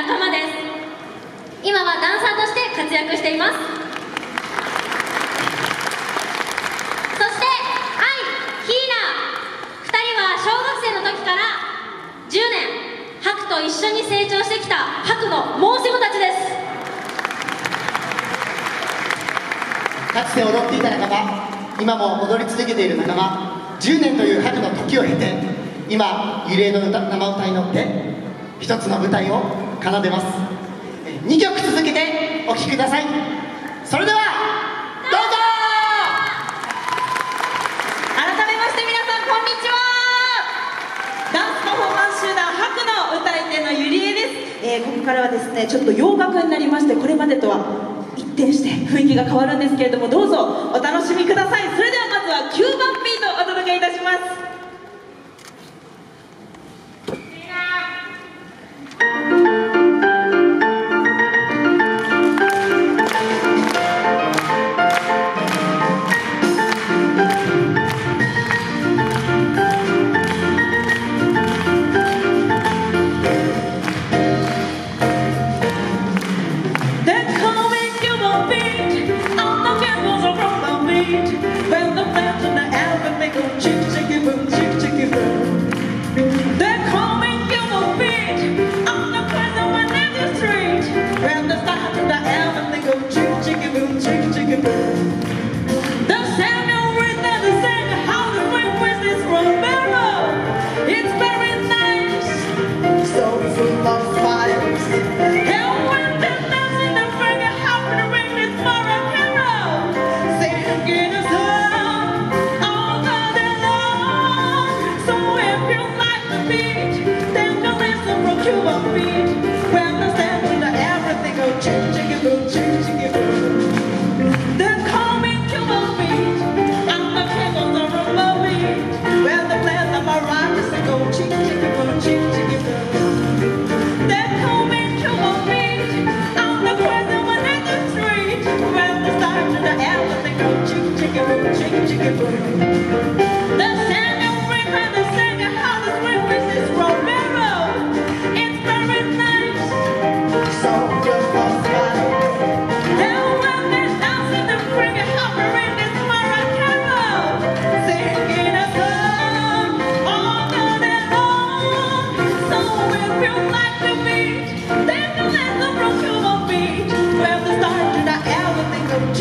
仲間です。今はダンサーとして活躍しています。そして愛ヒーナ2人は小学生の時から10年ハクと一緒に成長してきたハクの申し子たちです。かつて踊っていた仲間今も踊り続けている仲間10年という春の時を経て今ゆりえの歌生歌に乗って一つの舞台を奏でます。2曲続けてお聴きください。それではどうぞ！改めまして皆さんこんにちは。ダンスパフォーマンス集団ハクの歌い手のゆりえです、えーここからはですねちょっと洋楽になりましてこれまでとは一転して雰囲気が変わるんですけれどもどうぞお楽しみください。それではまずは9番ビートをお届けいたします。much and I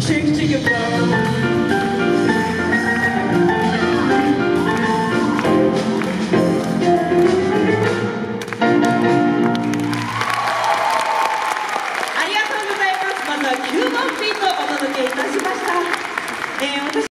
Shake, shake it down.